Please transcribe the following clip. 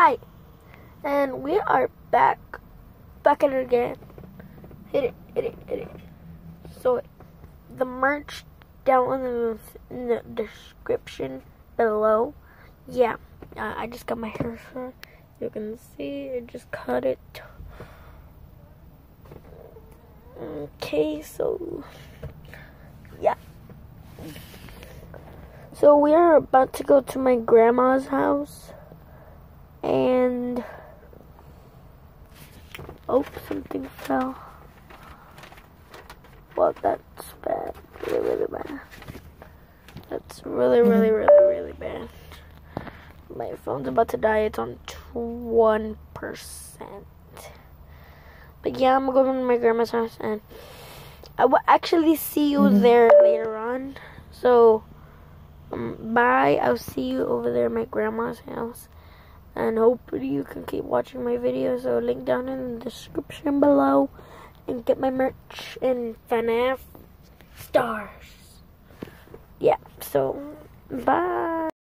Hi, and we are back, back at it again. Hit it, hit it, hit it. So, the merch down in the, description below. Yeah, uh, I just got my hair short. You can see, I just cut it. Okay, so yeah. So we are about to go to my grandma's house. And oh, something fell. Well, that's bad. Really, really bad. That's really, really, really, really bad. My phone's about to die. It's on 1%. But yeah, I'm going to my grandma's house and I will actually see you mm-hmm. there later on. So, um, bye. I'll see you over there at my grandma's house. And hopefully you can keep watching my videos. So, link down in the description below. And get my merch in FNAF Stars. Yeah, so, bye.